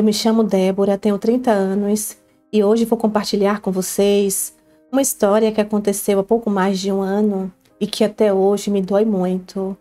Eu me chamo Débora, tenho 30 anos e hoje vou compartilhar com vocês uma história que aconteceu há pouco mais de um ano e que até hoje me dói muito.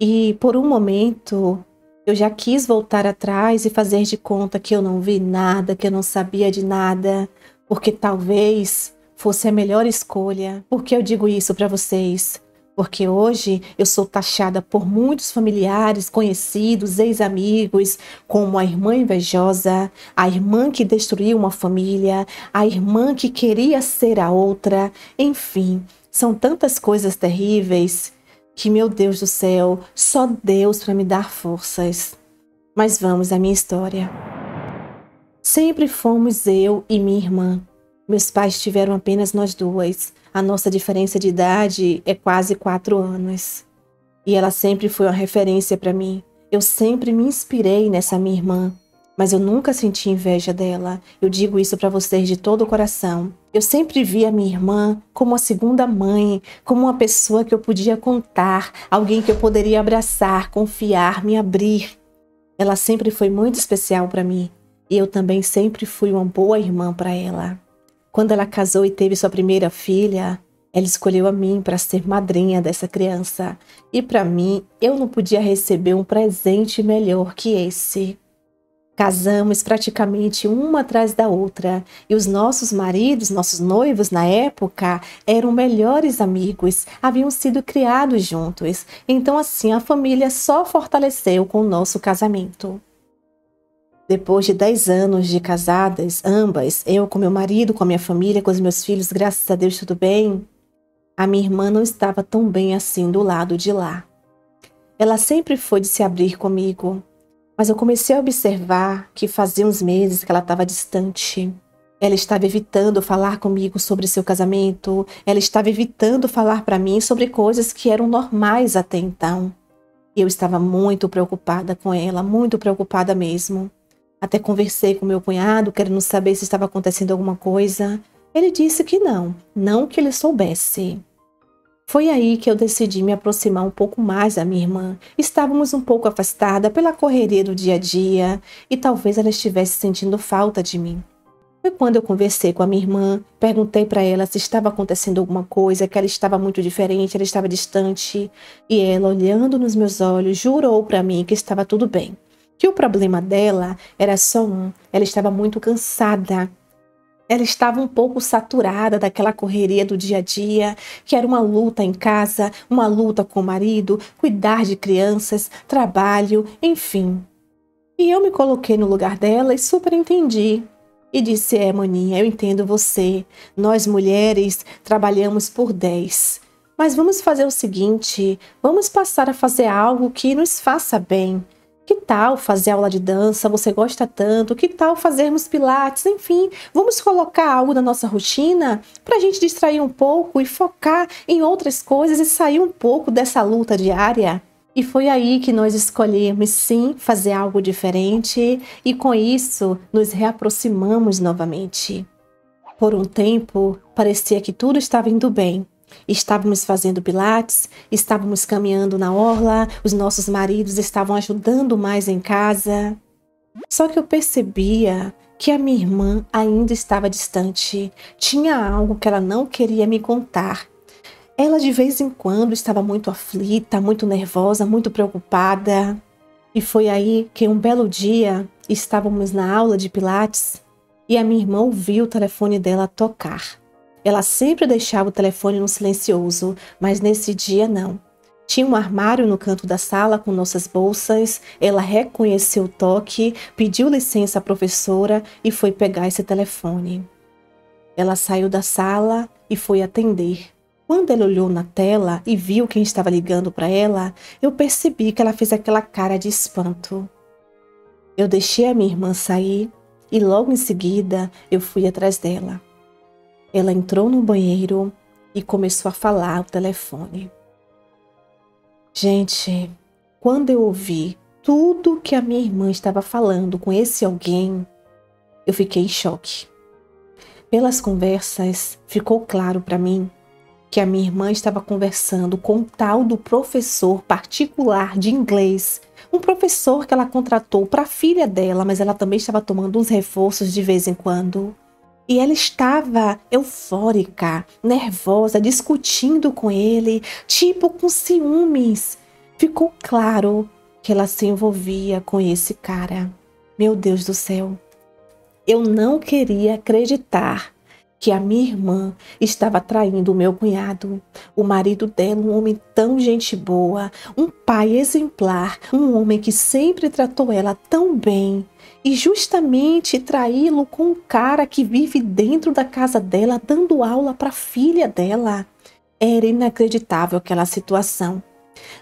E por um momento eu já quis voltar atrás e fazer de conta que eu não vi nada, que eu não sabia de nada, porque talvez fosse a melhor escolha. Por que eu digo isso para vocês? Porque hoje eu sou taxada por muitos familiares, conhecidos, ex-amigos, como a irmã invejosa, a irmã que destruiu uma família, a irmã que queria ser a outra, enfim, são tantas coisas terríveis que, meu Deus do céu, só Deus para me dar forças. Mas vamos à minha história. Sempre fomos eu e minha irmã. Meus pais tiveram apenas nós duas. A nossa diferença de idade é quase quatro anos. E ela sempre foi uma referência para mim. Eu sempre me inspirei nessa minha irmã, mas eu nunca senti inveja dela. Eu digo isso para vocês de todo o coração. Eu sempre vi a minha irmã como a segunda mãe, como uma pessoa que eu podia contar, alguém que eu poderia abraçar, confiar, me abrir. Ela sempre foi muito especial para mim e eu também sempre fui uma boa irmã para ela. Quando ela casou e teve sua primeira filha, ela escolheu a mim para ser madrinha dessa criança. E para mim, eu não podia receber um presente melhor que esse. Casamos praticamente uma atrás da outra e os nossos maridos, nossos noivos na época, eram melhores amigos, haviam sido criados juntos. Então, assim, a família só fortaleceu com o nosso casamento. Depois de 10 anos de casadas, ambas, eu com meu marido, com a minha família, com os meus filhos, graças a Deus tudo bem, a minha irmã não estava tão bem assim do lado de lá. Ela sempre foi de se abrir comigo, mas eu comecei a observar que fazia uns meses que ela estava distante. Ela estava evitando falar comigo sobre seu casamento, ela estava evitando falar para mim sobre coisas que eram normais até então. E eu estava muito preocupada com ela, muito preocupada mesmo. Até conversei com meu cunhado, querendo saber se estava acontecendo alguma coisa. Ele disse que não, não que ele soubesse. Foi aí que eu decidi me aproximar um pouco mais da minha irmã. Estávamos um pouco afastada pela correria do dia a dia e talvez ela estivesse sentindo falta de mim. Foi quando eu conversei com a minha irmã, perguntei para ela se estava acontecendo alguma coisa, que ela estava muito diferente, ela estava distante, e ela, olhando nos meus olhos, jurou para mim que estava tudo bem que o problema dela era só um: ela estava muito cansada. Ela estava um pouco saturada daquela correria do dia a dia, que era uma luta em casa, uma luta com o marido, cuidar de crianças, trabalho, enfim. E eu me coloquei no lugar dela e super entendi. E disse: É, maninha, eu entendo você. Nós mulheres trabalhamos por 10. Mas vamos fazer o seguinte: vamos passar a fazer algo que nos faça bem. Que tal fazer aula de dança? Você gosta tanto? Que tal fazermos pilates? Enfim, vamos colocar algo na nossa rotina para a gente distrair um pouco e focar em outras coisas e sair um pouco dessa luta diária? E foi aí que nós escolhemos sim fazer algo diferente e com isso nos reaproximamos novamente. Por um tempo, parecia que tudo estava indo bem, Estávamos fazendo pilates, estávamos caminhando na orla, os nossos maridos estavam ajudando mais em casa. Só que eu percebia que a minha irmã ainda estava distante, tinha algo que ela não queria me contar. Ela de vez em quando estava muito aflita, muito nervosa, muito preocupada. E foi aí que um belo dia estávamos na aula de pilates e a minha irmã ouviu o telefone dela tocar. Ela sempre deixava o telefone no silencioso, mas nesse dia não. Tinha um armário no canto da sala com nossas bolsas. Ela reconheceu o toque, pediu licença à professora e foi pegar esse telefone. Ela saiu da sala e foi atender. Quando ela olhou na tela e viu quem estava ligando para ela, eu percebi que ela fez aquela cara de espanto. Eu deixei a minha irmã sair e logo em seguida eu fui atrás dela. Ela entrou no banheiro e começou a falar ao telefone. Gente, quando eu ouvi tudo que a minha irmã estava falando com esse alguém, eu fiquei em choque. Pelas conversas, ficou claro para mim que a minha irmã estava conversando com o tal do professor particular de inglês, um professor que ela contratou para a filha dela, mas ela também estava tomando uns reforços de vez em quando. E ela estava eufórica, nervosa, discutindo com ele, tipo com ciúmes. Ficou claro que ela se envolvia com esse cara. Meu Deus do céu. Eu não queria acreditar que a minha irmã estava traindo o meu cunhado, o marido dela, um homem tão gente boa, um pai exemplar, um homem que sempre tratou ela tão bem. E justamente traí-lo com um cara que vive dentro da casa dela, dando aula para a filha dela. Era inacreditável aquela situação.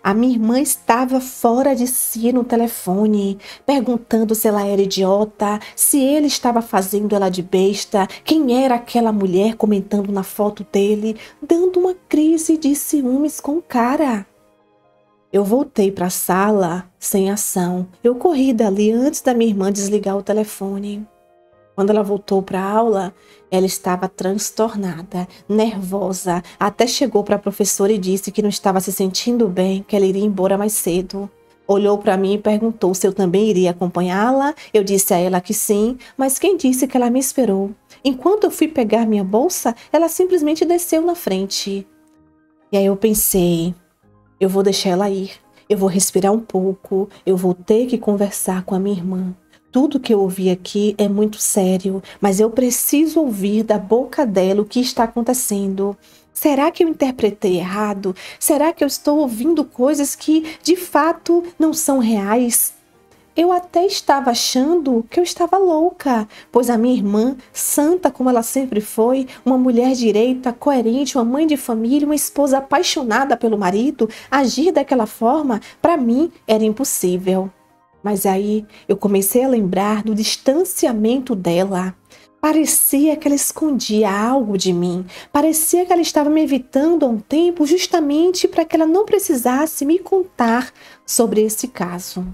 A minha irmã estava fora de si no telefone, perguntando se ela era idiota, se ele estava fazendo ela de besta, quem era aquela mulher comentando na foto dele, dando uma crise de ciúmes com o cara. Eu voltei para a sala sem ação. Eu corri dali antes da minha irmã desligar o telefone. Quando ela voltou para a aula, ela estava transtornada, nervosa, até chegou para a professora e disse que não estava se sentindo bem, que ela iria embora mais cedo. Olhou para mim e perguntou se eu também iria acompanhá-la. Eu disse a ela que sim, mas quem disse que ela me esperou? Enquanto eu fui pegar minha bolsa, ela simplesmente desceu na frente. E aí eu pensei, eu vou deixar ela ir. Eu vou respirar um pouco, eu vou ter que conversar com a minha irmã. Tudo que eu ouvi aqui é muito sério, mas eu preciso ouvir da boca dela o que está acontecendo. Será que eu interpretei errado? Será que eu estou ouvindo coisas que de fato não são reais? Eu até estava achando que eu estava louca, pois a minha irmã, santa como ela sempre foi, uma mulher direita, coerente, uma mãe de família, uma esposa apaixonada pelo marido, agir daquela forma, para mim era impossível. Mas aí eu comecei a lembrar do distanciamento dela. Parecia que ela escondia algo de mim. Parecia que ela estava me evitando há um tempo justamente para que ela não precisasse me contar sobre esse caso.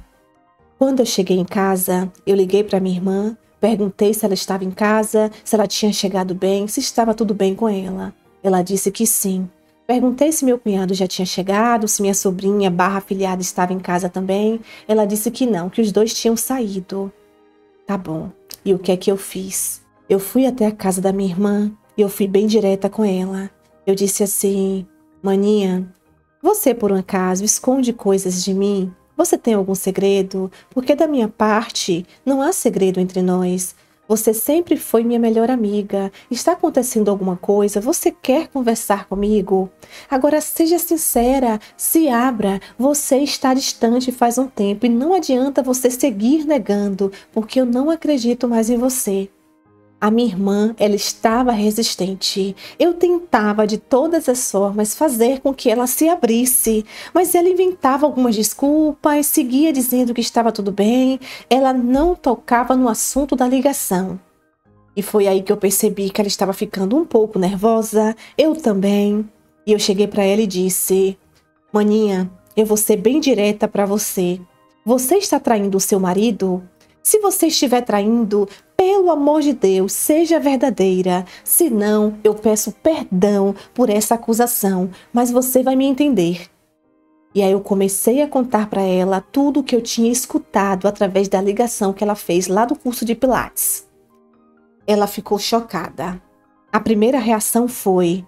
Quando eu cheguei em casa, eu liguei para minha irmã, perguntei se ela estava em casa, se ela tinha chegado bem, se estava tudo bem com ela. Ela disse que sim. Perguntei se meu cunhado já tinha chegado, se minha sobrinha barra afilhada estava em casa também. Ela disse que não, que os dois tinham saído. Tá bom. E o que é que eu fiz? Eu fui até a casa da minha irmã e eu fui bem direta com ela. Eu disse assim: Maninha, você por um acaso esconde coisas de mim? Você tem algum segredo? Porque da minha parte, não há segredo entre nós. Você sempre foi minha melhor amiga. Está acontecendo alguma coisa? Você quer conversar comigo? Agora seja sincera, se abra. Você está distante faz um tempo e não adianta você seguir negando, porque eu não acredito mais em você. A minha irmã, ela estava resistente. Eu tentava de todas as formas fazer com que ela se abrisse, mas ela inventava algumas desculpas, seguia dizendo que estava tudo bem. Ela não tocava no assunto da ligação. E foi aí que eu percebi que ela estava ficando um pouco nervosa, eu também. E eu cheguei para ela e disse: "Maninha, eu vou ser bem direta para você. Você está traindo o seu marido? Se você estiver traindo, pelo amor de Deus, seja verdadeira. Se não, eu peço perdão por essa acusação, mas você vai me entender. E aí eu comecei a contar para ela tudo o que eu tinha escutado através da ligação que ela fez lá do curso de Pilates. Ela ficou chocada. A primeira reação foi: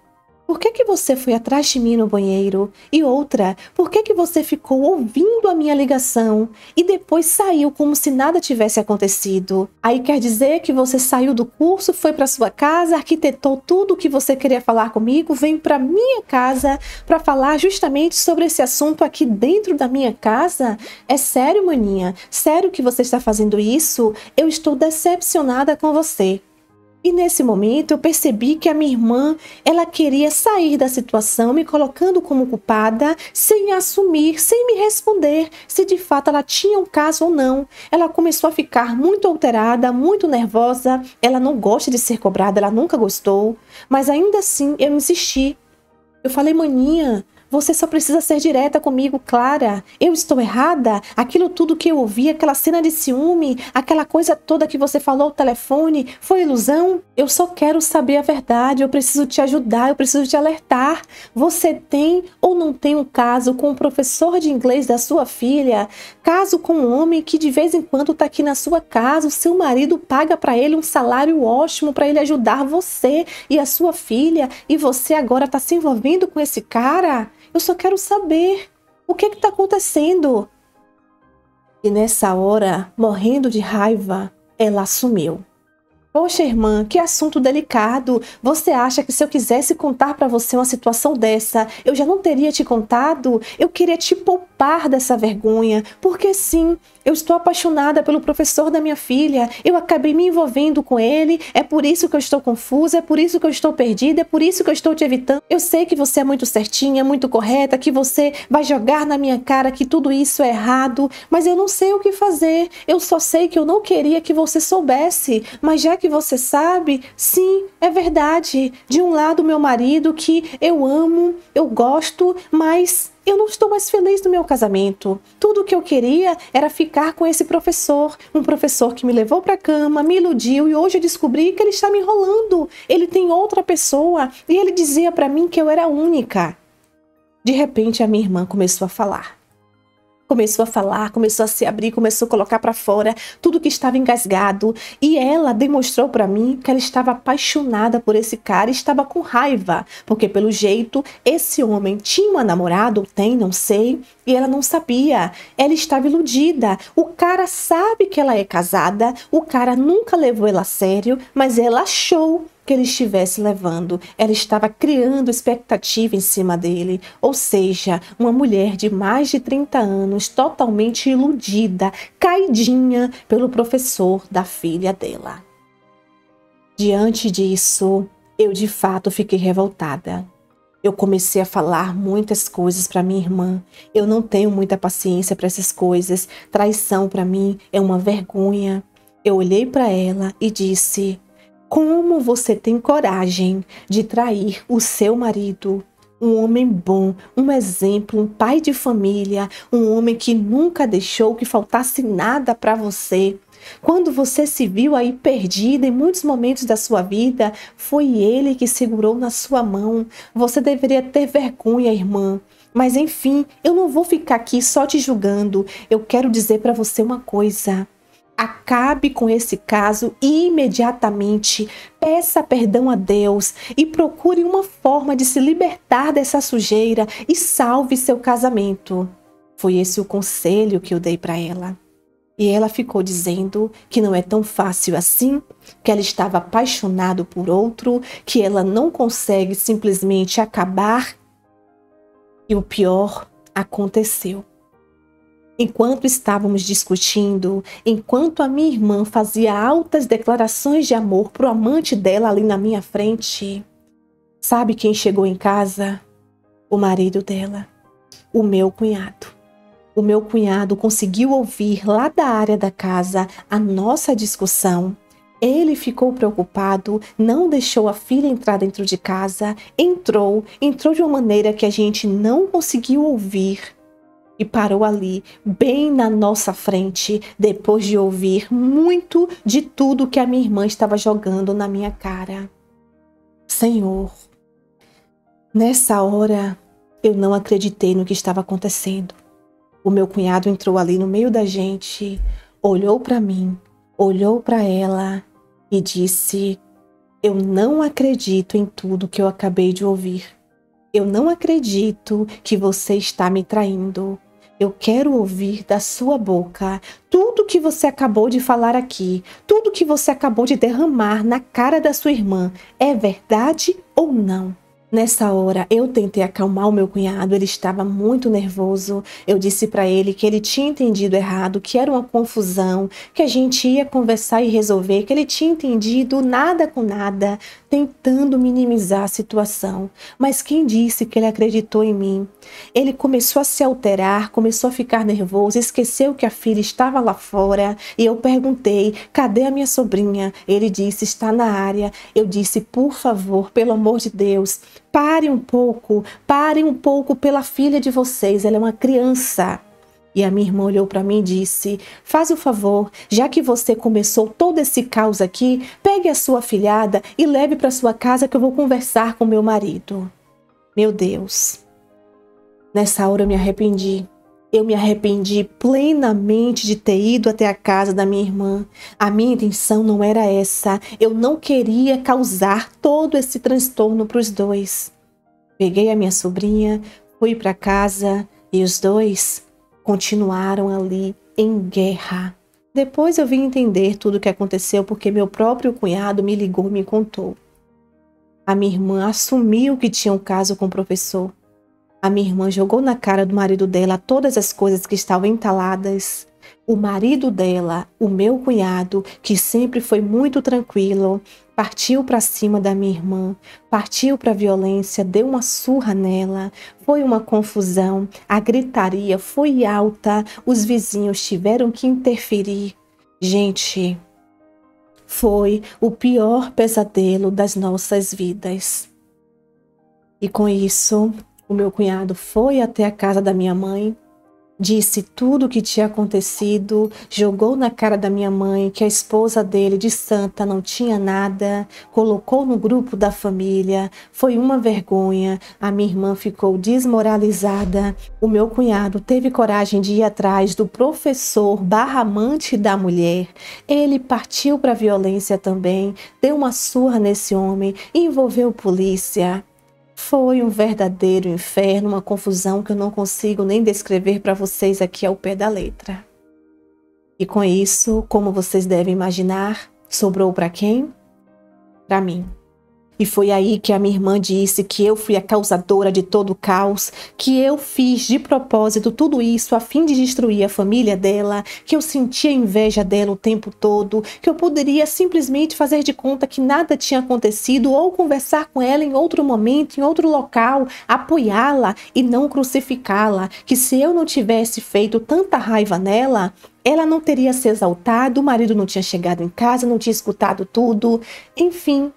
por que, que você foi atrás de mim no banheiro? E outra, por que, que você ficou ouvindo a minha ligação e depois saiu como se nada tivesse acontecido? Aí quer dizer que você saiu do curso, foi para sua casa, arquitetou tudo o que você queria falar comigo, veio para minha casa para falar justamente sobre esse assunto aqui dentro da minha casa? É sério, maninha? Sério que você está fazendo isso? Eu estou decepcionada com você. E nesse momento eu percebi que a minha irmã, ela queria sair da situação, me colocando como culpada, sem assumir, sem me responder se de fato ela tinha um caso ou não. Ela começou a ficar muito alterada, muito nervosa. Ela não gosta de ser cobrada, ela nunca gostou, mas ainda assim eu insisti. Eu falei, maninha, Você só precisa ser direta comigo, Clara. Eu estou errada? Aquilo tudo que eu ouvi, aquela cena de ciúme, aquela coisa toda que você falou ao telefone, foi ilusão? Eu só quero saber a verdade. Eu preciso te ajudar, eu preciso te alertar. Você tem ou não tem um caso com o professor de inglês da sua filha? Caso com um homem que de vez em quando está aqui na sua casa, o seu marido paga para ele um salário ótimo para ele ajudar você e a sua filha, e você agora está se envolvendo com esse cara? Eu só quero saber o que está acontecendo. E nessa hora, morrendo de raiva, ela assumiu. Poxa, irmã, que assunto delicado. Você acha que se eu quisesse contar para você uma situação dessa, eu já não teria te contado? Eu queria te poupar dessa vergonha, porque sim, eu estou apaixonada pelo professor da minha filha. Eu acabei me envolvendo com ele. É por isso que eu estou confusa, é por isso que eu estou perdida, é por isso que eu estou te evitando. Eu sei que você é muito certinha, muito correta, que você vai jogar na minha cara que tudo isso é errado, mas eu não sei o que fazer. Eu só sei que eu não queria que você soubesse. Mas já que você sabe, sim, é verdade. De um lado, meu marido, que eu amo, eu gosto, mas eu não estou mais feliz no meu casamento. Tudo o que eu queria era ficar com esse professor, um professor que me levou para a cama, me iludiu e hoje eu descobri que ele está me enrolando. Ele tem outra pessoa e ele dizia para mim que eu era única. De repente a minha irmã começou a falar começou a falar, começou a se abrir, começou a colocar para fora tudo que estava engasgado. E ela demonstrou para mim que ela estava apaixonada por esse cara e estava com raiva, porque pelo jeito esse homem tinha uma namorada, ou tem, não sei, e ela não sabia. Ela estava iludida. O cara sabe que ela é casada, o cara nunca levou ela a sério, mas ela achou que ele estivesse levando. Ela estava criando expectativa em cima dele, ou seja, uma mulher de mais de 30 anos, totalmente iludida, caidinha pelo professor da filha dela. Diante disso, eu de fato fiquei revoltada. Eu comecei a falar muitas coisas para minha irmã. Eu não tenho muita paciência para essas coisas. Traição para mim é uma vergonha. Eu olhei para ela e disse: como você tem coragem de trair o seu marido? Um homem bom, um exemplo, um pai de família, um homem que nunca deixou que faltasse nada para você. Quando você se viu aí perdida em muitos momentos da sua vida, foi ele que segurou na sua mão. Você deveria ter vergonha, irmã. Mas enfim, eu não vou ficar aqui só te julgando. Eu quero dizer para você uma coisa. Acabe com esse caso imediatamente. Peça perdão a Deus e procure uma forma de se libertar dessa sujeira e salve seu casamento. Foi esse o conselho que eu dei para ela. E ela ficou dizendo que não é tão fácil assim, que ela estava apaixonado por outro, que ela não consegue simplesmente acabar. E o pior aconteceu. Enquanto estávamos discutindo, enquanto a minha irmã fazia altas declarações de amor pro amante dela ali na minha frente, sabe quem chegou em casa? O marido dela, o meu cunhado. O meu cunhado conseguiu ouvir lá da área da casa a nossa discussão. Ele ficou preocupado, não deixou a filha entrar dentro de casa, entrou, entrou de uma maneira que a gente não conseguiu ouvir e parou ali, bem na nossa frente, depois de ouvir muito de tudo que a minha irmã estava jogando na minha cara. Senhor, nessa hora eu não acreditei no que estava acontecendo. O meu cunhado entrou ali no meio da gente, olhou para mim, olhou para ela e disse: Eu não acredito em tudo que eu acabei de ouvir. Eu não acredito que você está me traindo. Eu quero ouvir da sua boca tudo que você acabou de falar aqui, tudo que você acabou de derramar na cara da sua irmã. É verdade ou não? Nessa hora, eu tentei acalmar o meu cunhado, ele estava muito nervoso. Eu disse para ele que ele tinha entendido errado, que era uma confusão, que a gente ia conversar e resolver, que ele tinha entendido nada com nada, tentando minimizar a situação. Mas quem disse que ele acreditou em mim? Ele começou a se alterar, começou a ficar nervoso, esqueceu que a filha estava lá fora e eu perguntei: cadê a minha sobrinha? Ele disse: está na área. Eu disse: por favor, pelo amor de Deus, Pare um pouco, pare um pouco pela filha de vocês, ela é uma criança. E a minha irmã olhou para mim e disse: Faz o favor, já que você começou todo esse caos aqui, pegue a sua filhada e leve para sua casa que eu vou conversar com meu marido. Meu Deus. Nessa hora eu me arrependi. Eu me arrependi plenamente de ter ido até a casa da minha irmã. A minha intenção não era essa. Eu não queria causar todo esse transtorno para os dois. Peguei a minha sobrinha, fui para casa e os dois continuaram ali em guerra. Depois eu vim entender tudo o que aconteceu porque meu próprio cunhado me ligou e me contou. A minha irmã assumiu que tinha um caso com o professor. A minha irmã jogou na cara do marido dela todas as coisas que estavam entaladas. O marido dela, o meu cunhado, que sempre foi muito tranquilo, partiu para cima da minha irmã, partiu para a violência, deu uma surra nela. Foi uma confusão, a gritaria foi alta, os vizinhos tiveram que interferir. Gente, foi o pior pesadelo das nossas vidas. E com isso, o meu cunhado foi até a casa da minha mãe, Disse tudo o que tinha acontecido, jogou na cara da minha mãe que a esposa dele, de santa, não tinha nada, colocou no grupo da família. Foi uma vergonha. A minha irmã ficou desmoralizada. O meu cunhado teve coragem de ir atrás do professor barra amante da mulher. Ele partiu para a violência também, deu uma surra nesse homem, envolveu polícia. Foi um verdadeiro inferno, uma confusão que eu não consigo nem descrever para vocês aqui ao pé da letra. E com isso, como vocês devem imaginar, sobrou para quem? Para mim. E foi aí que a minha irmã disse que eu fui a causadora de todo o caos, que eu fiz de propósito tudo isso a fim de destruir a família dela, que eu sentia inveja dela o tempo todo, que eu poderia simplesmente fazer de conta que nada tinha acontecido ou conversar com ela em outro momento, em outro local, apoiá-la e não crucificá-la, que se eu não tivesse feito tanta raiva nela, ela não teria se exaltado, o marido não tinha chegado em casa, não tinha escutado tudo, enfim,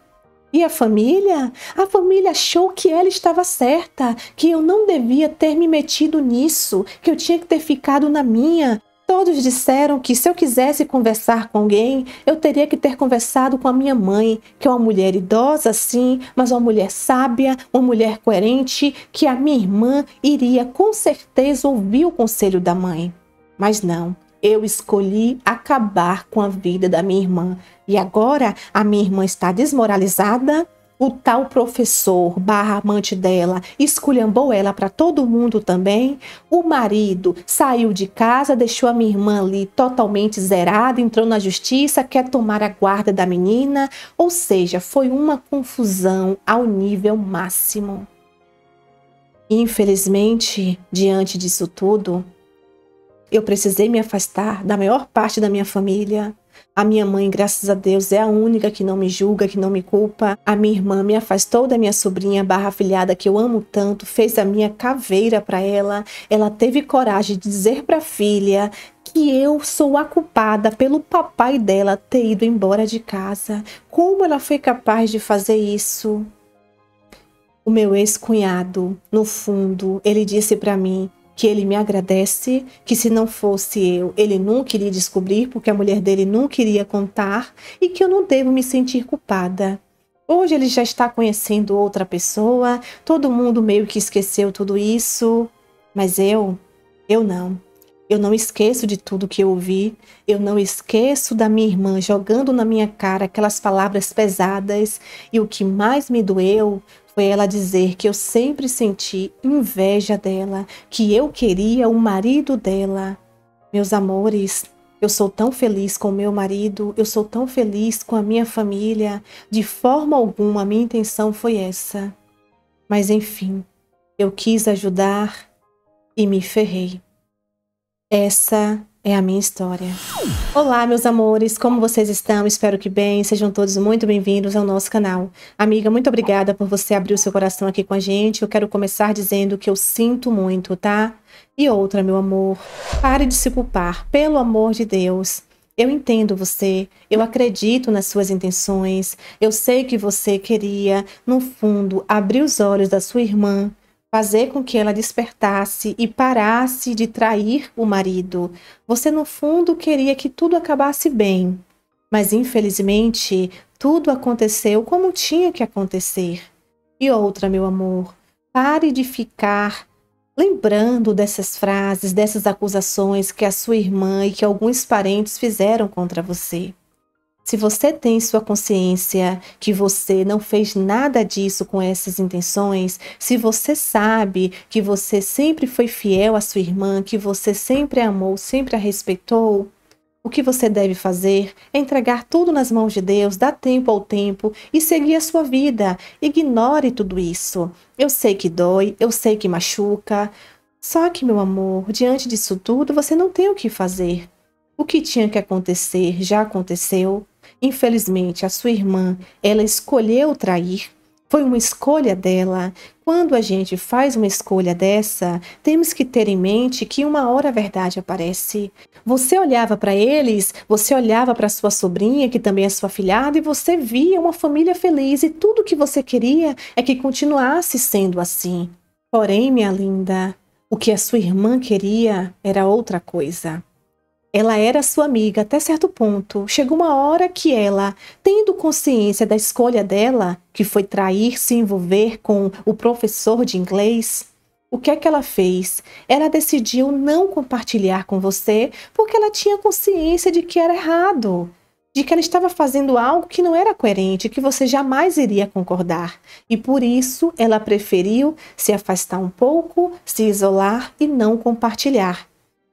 e a família? A família achou que ela estava certa, que eu não devia ter me metido nisso, que eu tinha que ter ficado na minha. Todos disseram que se eu quisesse conversar com alguém, eu teria que ter conversado com a minha mãe, que é uma mulher idosa, sim, mas uma mulher sábia, uma mulher coerente, que a minha irmã iria com certeza ouvir o conselho da mãe. Mas não, eu escolhi acabar com a vida da minha irmã. E agora a minha irmã está desmoralizada. O tal professor barra amante dela esculhambou ela para todo mundo também. O marido saiu de casa, deixou a minha irmã ali totalmente zerada, entrou na justiça, quer tomar a guarda da menina. Ou seja, foi uma confusão ao nível máximo. Infelizmente, diante disso tudo, eu precisei me afastar da maior parte da minha família. A minha mãe, graças a Deus, é a única que não me julga, que não me culpa. A minha irmã me afastou da minha sobrinha barra filhada que eu amo tanto, fez a minha caveira para ela. Ela teve coragem de dizer para a filha que eu sou a culpada pelo papai dela ter ido embora de casa. Como ela foi capaz de fazer isso? O meu ex-cunhado, no fundo, ele disse para mim que ele me agradece, que se não fosse eu, ele nunca iria descobrir, porque a mulher dele nunca iria contar, e que eu não devo me sentir culpada. Hoje ele já está conhecendo outra pessoa, todo mundo meio que esqueceu tudo isso, mas eu, eu não. Eu não esqueço de tudo que eu ouvi, eu não esqueço da minha irmã jogando na minha cara aquelas palavras pesadas, e o que mais me doeu foi ela dizer que eu sempre senti inveja dela, que eu queria o marido dela. Meus amores, eu sou tão feliz com meu marido, eu sou tão feliz com a minha família. De forma alguma, a minha intenção foi essa. Mas enfim, eu quis ajudar e me ferrei. Essa é a minha história. Olá, meus amores, como vocês estão? Espero que bem. Sejam todos muito bem-vindos ao nosso canal. Amiga, muito obrigada por você abrir o seu coração aqui com a gente. Eu quero começar dizendo que eu sinto muito, tá? E outra, meu amor, pare de se culpar, pelo amor de Deus. Eu entendo você, eu acredito nas suas intenções, eu sei que você queria, no fundo, abrir os olhos da sua irmã, fazer com que ela despertasse e parasse de trair o marido. Você, no fundo, queria que tudo acabasse bem, mas infelizmente tudo aconteceu como tinha que acontecer. E outra, meu amor, pare de ficar lembrando dessas frases, dessas acusações que a sua irmã e que alguns parentes fizeram contra você. Se você tem sua consciência que você não fez nada disso com essas intenções, se você sabe que você sempre foi fiel à sua irmã, que você sempre a amou, sempre a respeitou, o que você deve fazer é entregar tudo nas mãos de Deus, dar tempo ao tempo e seguir a sua vida. Ignore tudo isso. Eu sei que dói, eu sei que machuca. Só que, meu amor, diante disso tudo, você não tem o que fazer. O que tinha que acontecer já aconteceu. Infelizmente, a sua irmã, ela escolheu trair. Foi uma escolha dela. Quando a gente faz uma escolha dessa, temos que ter em mente que uma hora a verdade aparece. Você olhava para eles, você olhava para sua sobrinha, que também é sua filhada, e você via uma família feliz e tudo que você queria é que continuasse sendo assim. Porém, minha linda, o que a sua irmã queria era outra coisa. Ela era sua amiga até certo ponto. Chegou uma hora que ela, tendo consciência da escolha dela, que foi trair, se envolver com o professor de inglês, o que é que ela fez? Ela decidiu não compartilhar com você porque ela tinha consciência de que era errado, de que ela estava fazendo algo que não era coerente, que você jamais iria concordar. E por isso ela preferiu se afastar um pouco, se isolar e não compartilhar.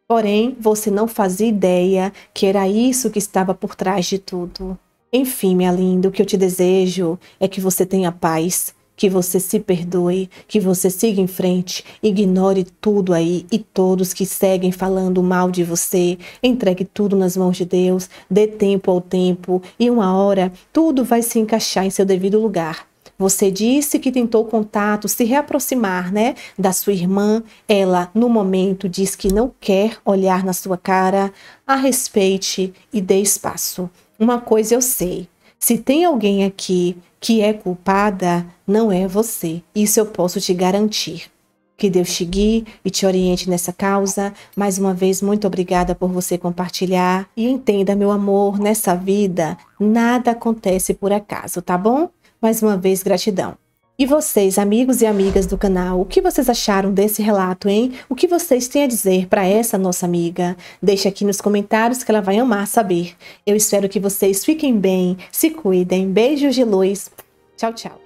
Porém, você não fazia ideia que era isso que estava por trás de tudo. Enfim, minha linda, o que eu te desejo é que você tenha paz, que você se perdoe, que você siga em frente, ignore tudo aí e todos que seguem falando mal de você, entregue tudo nas mãos de Deus, dê tempo ao tempo e uma hora tudo vai se encaixar em seu devido lugar. Você disse que tentou contato, se reaproximar, né, da sua irmã. Ela, no momento, diz que não quer olhar na sua cara. A respeite e dê espaço. Uma coisa eu sei: se tem alguém aqui que é culpada, não é você. Isso eu posso te garantir. Que Deus te guie e te oriente nessa causa. Mais uma vez, muito obrigada por você compartilhar. E entenda, meu amor, nessa vida, nada acontece por acaso, tá bom? Mais uma vez, gratidão. E vocês, amigos e amigas do canal, o que vocês acharam desse relato, hein? O que vocês têm a dizer para essa nossa amiga? Deixe aqui nos comentários que ela vai amar saber. Eu espero que vocês fiquem bem, se cuidem. Beijos de luz. Tchau, tchau.